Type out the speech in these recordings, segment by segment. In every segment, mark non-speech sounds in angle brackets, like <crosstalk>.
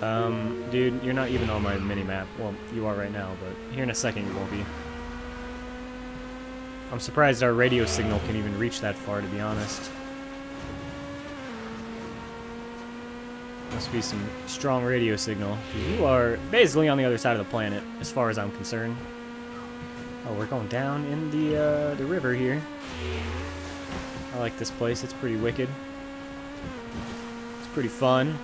Um, dude, you're not even on my mini-map. Well, you are right now, but here in a second you won't be. I'm surprised our radio signal can even reach that far, to be honest. Must be some strong radio signal. You are basically on the other side of the planet, as far as I'm concerned. Oh, we're going down in the, uh, the river here. I like this place. It's pretty wicked. It's pretty fun.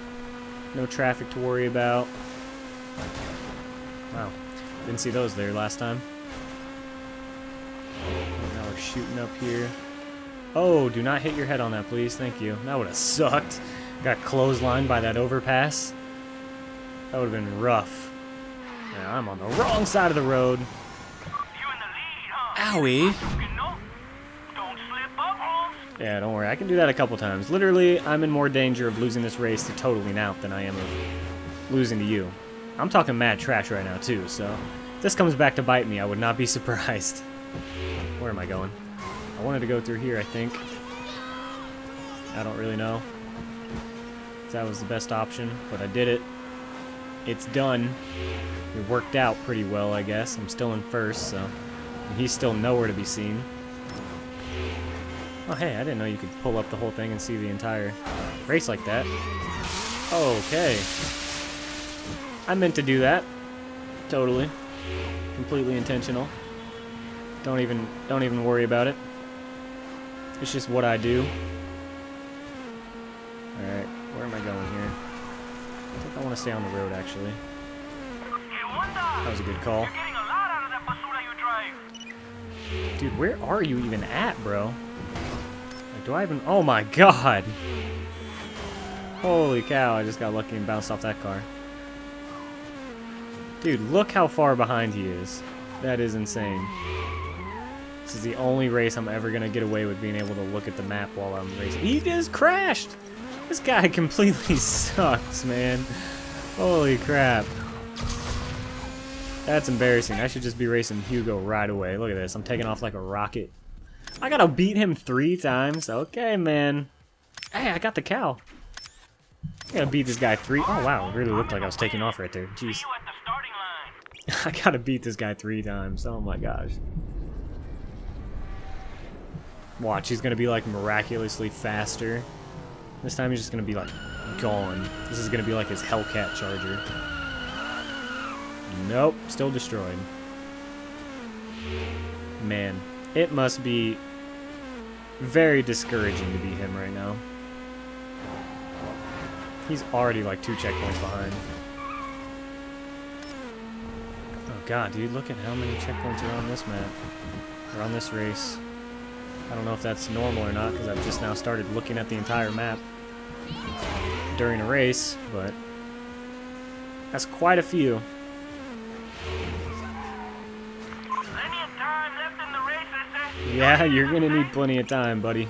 No traffic to worry about. Wow. Didn't see those there last time. Now we're shooting up here. Oh, do not hit your head on that, please. Thank you. That would have sucked. Got clotheslined by that overpass. That would have been rough. Now I'm on the wrong side of the road. Owie. Yeah, don't worry. I can do that a couple times. Literally, I'm in more danger of losing this race to Totally Now than I am of losing to you. I'm talking mad trash right now, too, so if this comes back to bite me, I would not be <laughs> surprised. Where am I going? I wanted to go through here, I think. I don't really know that was the best option, but I did it. It's done. It worked out pretty well, I guess. I'm still in first, so he's still nowhere to be seen. Oh, hey, I didn't know you could pull up the whole thing and see the entire race like that. Okay. I meant to do that. Totally. Completely intentional. Don't even don't even worry about it. It's just what I do. Alright, where am I going here? I think I want to stay on the road actually. That was a good call. Dude, where are you even at, bro? Do I even... Oh my god! Holy cow, I just got lucky and bounced off that car. Dude, look how far behind he is. That is insane. This is the only race I'm ever going to get away with being able to look at the map while I'm racing. He just crashed! This guy <laughs> completely sucks, man. Holy crap. That's embarrassing. I should just be racing Hugo right away. Look at this. I'm taking off like a rocket. I gotta beat him three times. Okay, man. Hey, I got the cow. I gotta beat this guy three. Oh, wow. It really looked like I was taking off right there. Jeez. <laughs> I gotta beat this guy three times. Oh my gosh. Watch, he's gonna be like miraculously faster. This time he's just gonna be like gone. This is gonna be like his Hellcat Charger. Nope, still destroyed. Man, it must be very discouraging to be him right now. He's already like two checkpoints behind. Oh god, dude, look at how many checkpoints are on this map. Or on this race. I don't know if that's normal or not, because I've just now started looking at the entire map during a race, but that's quite a few. Yeah, you're gonna need plenty of time, buddy.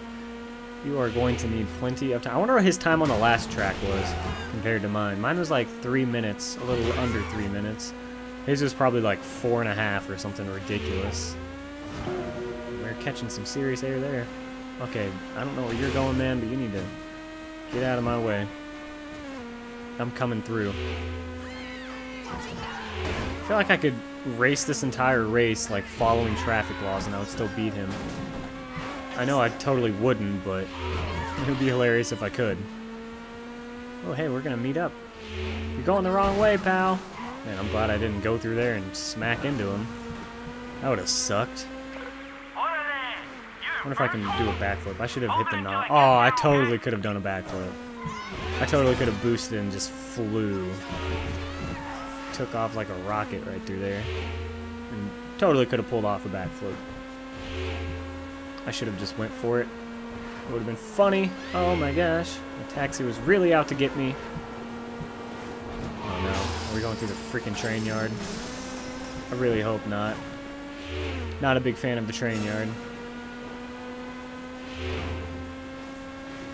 You are going to need plenty of time. I wonder what his time on the last track was compared to mine. Mine was like three minutes, a little under three minutes. His was probably like four and a half or something ridiculous. We're catching some serious air there. Okay, I don't know where you're going, man, but you need to get out of my way. I'm coming through. I feel like I could race this entire race like following traffic laws and I would still beat him. I know I totally wouldn't, but it would be hilarious if I could. Oh, hey, we're gonna meet up. You're going the wrong way, pal. Man, I'm glad I didn't go through there and smack into him. That would have sucked. I wonder if I can do a backflip. I should have hit the knob. Oh, I totally could have done a backflip. I totally could have boosted and just flew. Took off like a rocket right through there. And totally could have pulled off a backflip. I should have just went for it. It would have been funny. Oh my gosh. The taxi was really out to get me. Oh no. Are we going through the freaking train yard? I really hope not. Not a big fan of the train yard.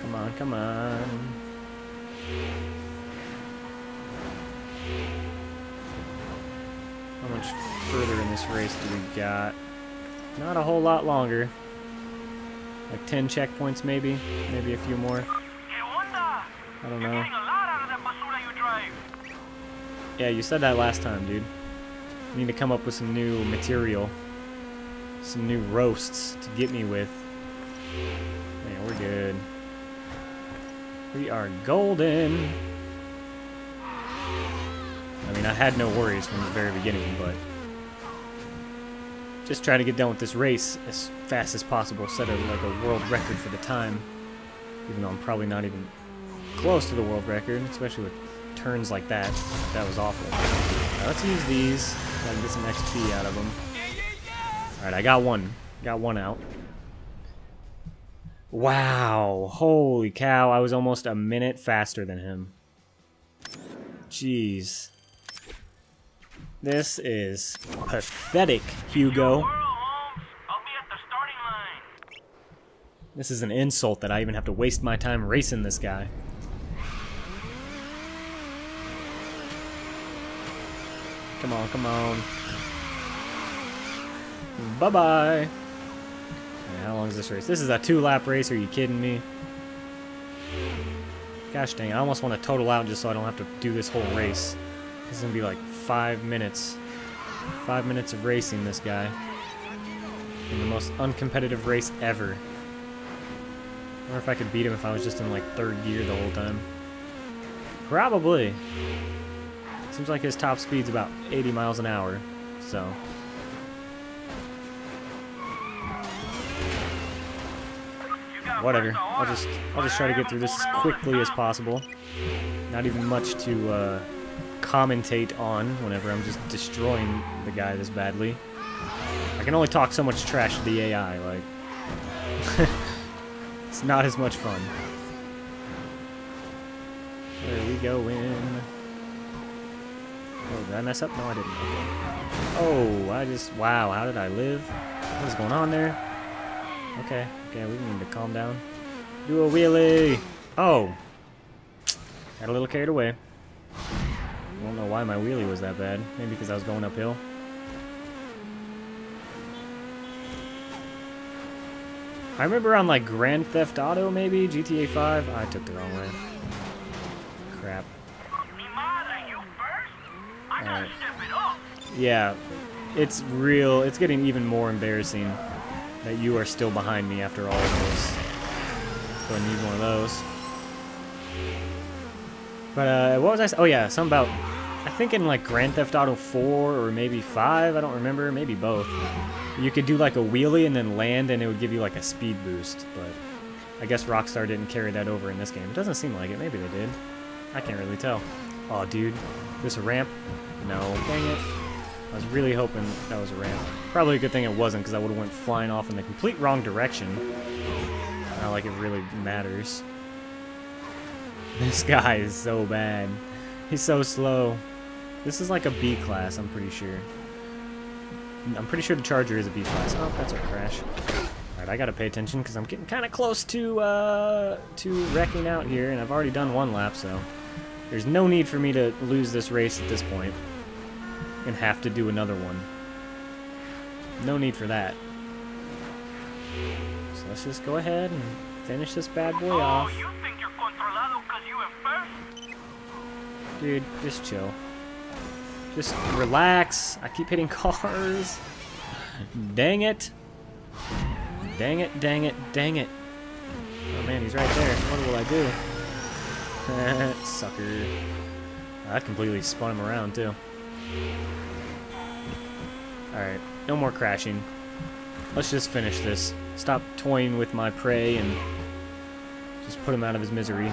Come on, come on. How much further in this race do we got? Not a whole lot longer. Like 10 checkpoints maybe? Maybe a few more. I don't know. Yeah, you said that last time, dude. You need to come up with some new material. Some new roasts to get me with. Man, we're good. We are golden. I mean, I had no worries from the very beginning, but just trying to get done with this race as fast as possible, set a, like a world record for the time, even though I'm probably not even close to the world record, especially with turns like that. That was awful. Right, let's use these. Gotta get some XP out of them. Alright, I got one. Got one out. Wow. Holy cow. I was almost a minute faster than him. Jeez. This is pathetic, Hugo. This is an insult that I even have to waste my time racing this guy. Come on, come on. Bye-bye. How long is this race? This is a two-lap race. Are you kidding me? Gosh dang, I almost want to total out just so I don't have to do this whole race. This is going to be like five minutes. Five minutes of racing this guy. In the most uncompetitive race ever. I wonder if I could beat him if I was just in like third gear the whole time. Probably. Seems like his top speed's about 80 miles an hour, so. Whatever. I'll just I'll just try to get through this as quickly as possible. Not even much to uh, commentate on whenever I'm just destroying the guy this badly. I can only talk so much trash to the AI, like... <laughs> it's not as much fun. There we go in. Oh, did I mess up? No, I didn't. Oh, I just... Wow, how did I live? What is going on there? Okay, okay, we need to calm down. Do a wheelie! Oh! Got a little carried away. I don't know why my wheelie was that bad. Maybe because I was going uphill. I remember on like Grand Theft Auto maybe, GTA 5. I took the wrong way. Crap. Right. Yeah, it's real. It's getting even more embarrassing that you are still behind me after all of this. Go and use one of those. But uh, what was I? Oh yeah, something about I think in like Grand Theft Auto 4 or maybe 5, I don't remember, maybe both. You could do like a wheelie and then land and it would give you like a speed boost, but I guess Rockstar didn't carry that over in this game. It doesn't seem like it, maybe they did. I can't really tell. Oh dude, this a ramp? No, dang it. I was really hoping that was a ramp. Probably a good thing it wasn't because I would have went flying off in the complete wrong direction. Not like it really matters. This guy is so bad. He's so slow. This is like a B class, I'm pretty sure. I'm pretty sure the Charger is a B class. Oh, that's a crash. Alright, I gotta pay attention because I'm getting kind of close to, uh, to wrecking out here, and I've already done one lap, so there's no need for me to lose this race at this point and have to do another one. No need for that. So let's just go ahead and finish this bad boy off. Dude, just chill. Just relax. I keep hitting <laughs> cars. dang it. Dang it, dang it, dang it. Oh man, he's right there. What will I do? <laughs> Sucker. I completely spun him around too. Alright, no more crashing. Let's just finish this. Stop toying with my prey and just put him out of his misery.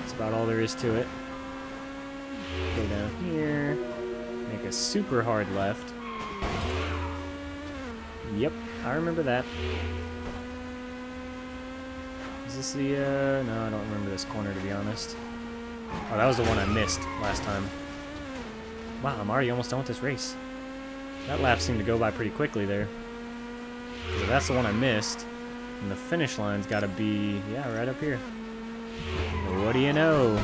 That's about all there is to it. Here. Make a super hard left. Yep, I remember that. Is this the, uh, no, I don't remember this corner to be honest. Oh, that was the one I missed last time. Wow, I'm already almost done with this race. That lap seemed to go by pretty quickly there. So that's the one I missed. And the finish line's gotta be, yeah, right up here. What do you know?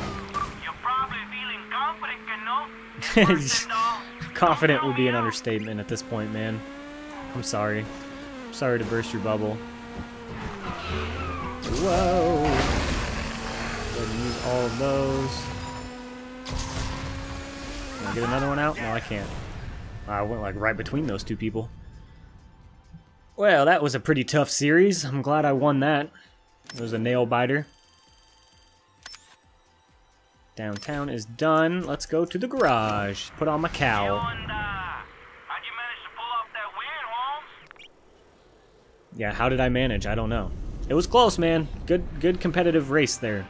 <laughs> Confident would be an understatement at this point, man. I'm sorry. I'm sorry to burst your bubble. Whoa! Use all of those. I get another one out? No, I can't. I went like right between those two people. Well, that was a pretty tough series. I'm glad I won that. It was a nail biter. Downtown is done. Let's go to the garage. Put on my cowl. Yeah, how did I manage? I don't know. It was close, man. Good, good competitive race there.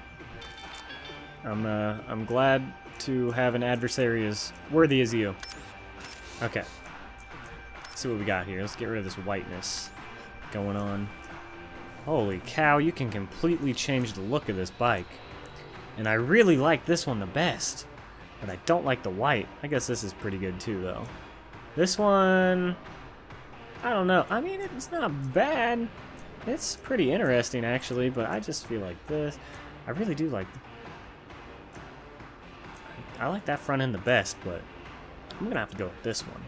I'm, uh, I'm glad to have an adversary as worthy as you. Okay. Let's see what we got here. Let's get rid of this whiteness going on. Holy cow, you can completely change the look of this bike. And I really like this one the best. But I don't like the white. I guess this is pretty good too, though. This one... I don't know. I mean, it's not bad. It's pretty interesting, actually, but I just feel like this. I really do like... I like that front end the best, but I'm going to have to go with this one.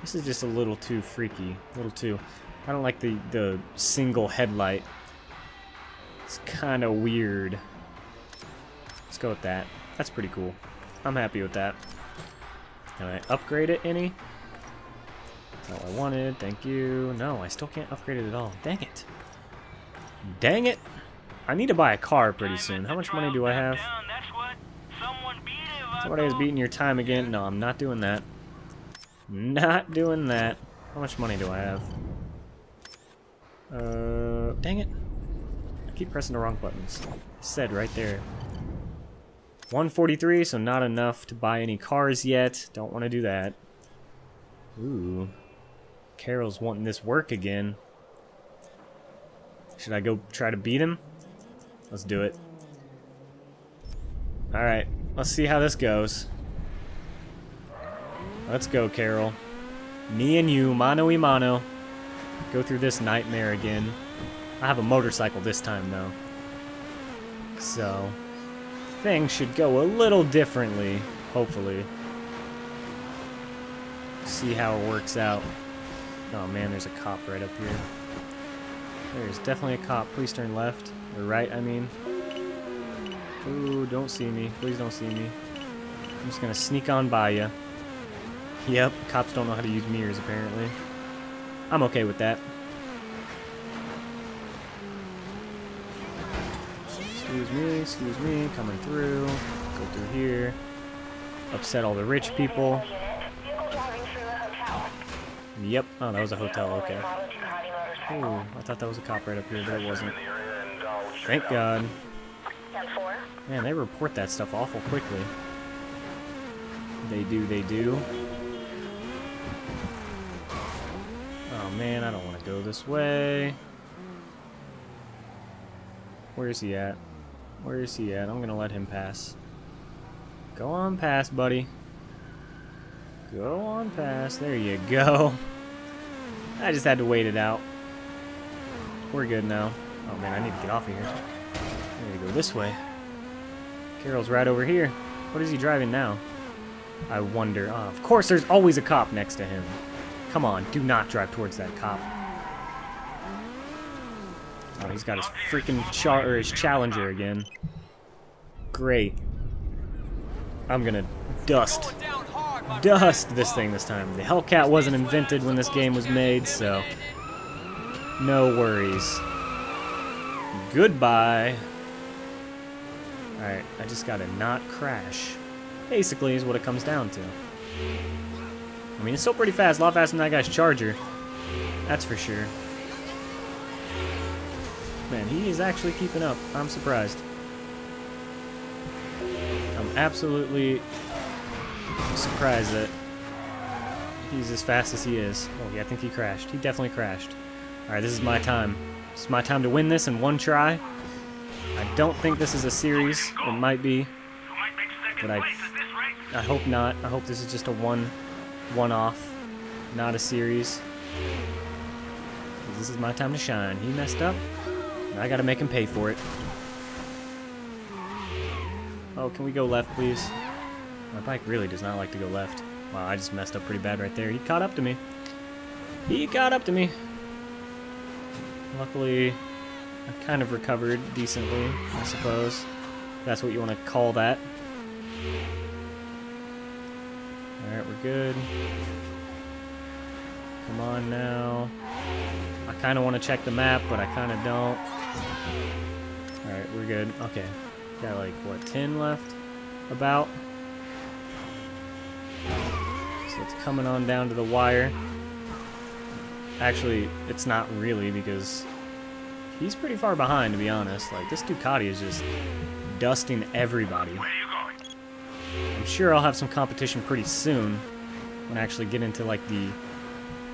This is just a little too freaky. A little too... I don't like the, the single headlight. It's kind of weird. Let's go with that. That's pretty cool. I'm happy with that. Can I upgrade it any? That's all I wanted. Thank you. No, I still can't upgrade it at all. Dang it. Dang it. I need to buy a car pretty soon. How much money do I have? Somebody is beating your time again. No, I'm not doing that. Not doing that. How much money do I have? Uh, dang it. I keep pressing the wrong buttons. It said right there. 143, so not enough to buy any cars yet. Don't want to do that. Ooh. Carol's wanting this work again. Should I go try to beat him? Let's do it. Alright, let's see how this goes. Let's go, Carol. Me and you, mano y mano. Go through this nightmare again. I have a motorcycle this time, though. So, things should go a little differently, hopefully. See how it works out. Oh man, there's a cop right up here. There's definitely a cop. Please turn left. Or right, I mean. Ooh, don't see me. Please don't see me. I'm just gonna sneak on by you. Yep, cops don't know how to use mirrors, apparently. I'm okay with that. Excuse me, excuse me, coming through. Go through here. Upset all the rich people. Yep. Oh, that was a hotel, okay. Oh, I thought that was a cop right up here, but it wasn't. Thank God. Man, they report that stuff awful quickly. They do, they do. Oh man, I don't want to go this way. Where is he at? Where is he at? I'm gonna let him pass. Go on past, buddy. Go on past. There you go. I just had to wait it out. We're good now. Oh man, I need to get off of here. I need to go this way. Carol's right over here. What is he driving now? I wonder. Oh, of course, there's always a cop next to him. Come on, do not drive towards that cop. Oh, he's got his freaking char or his challenger again. Great. I'm gonna dust. Dust this thing this time. The Hellcat wasn't invented when this game was made, so no worries. Goodbye. Alright, I just gotta not crash. Basically is what it comes down to. I mean, it's still pretty fast. A lot faster than that guy's Charger. That's for sure. Man, he is actually keeping up. I'm surprised. I'm absolutely surprised that he's as fast as he is. Oh, yeah, I think he crashed. He definitely crashed. Alright, this is my time. It's my time to win this in one try. I don't think this is a series. It might be. But I, I hope not. I hope this is just a one, one-off, not a series. This is my time to shine. He messed up. I gotta make him pay for it. Oh, can we go left, please? My bike really does not like to go left. Wow, I just messed up pretty bad right there. He caught up to me. He caught up to me. Luckily, I kind of recovered decently, I suppose. That's what you want to call that. Alright, we're good. Come on now. I kind of want to check the map, but I kind of don't. Alright, we're good. Okay. Got like, what, 10 left? About? So it's coming on down to the wire. Actually, it's not really because he's pretty far behind, to be honest. Like, this Ducati is just dusting everybody. I'm sure I'll have some competition pretty soon when I actually get into, like, the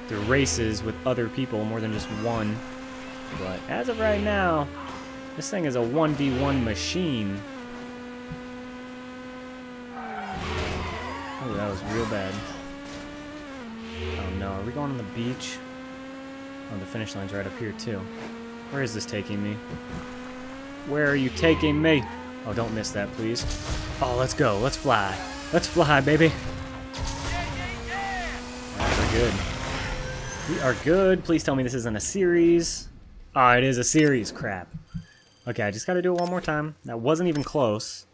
the races with other people more than just one. But as of right now, this thing is a 1v1 machine. Oh, that was real bad. Oh no, are we going on the beach? Oh, the finish line's right up here too. Where is this taking me? Where are you taking me? Oh, don't miss that, please. Oh, let's go. Let's fly. Let's fly, baby. Right, we're good. We are good. Please tell me this isn't a series. Ah, oh, it is a series. Crap. Okay, I just gotta do it one more time. That wasn't even close.